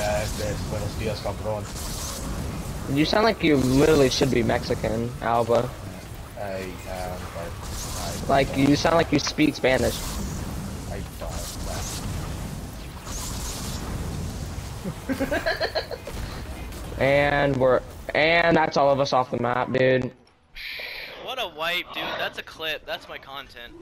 este, buenos días, cabrón. You sound like you literally should be Mexican, Alba. I am, but I Like you sound like you speak Spanish. I don't. And we're and that's all of us off the map, dude. What a wipe, dude. That's a clip. That's my content.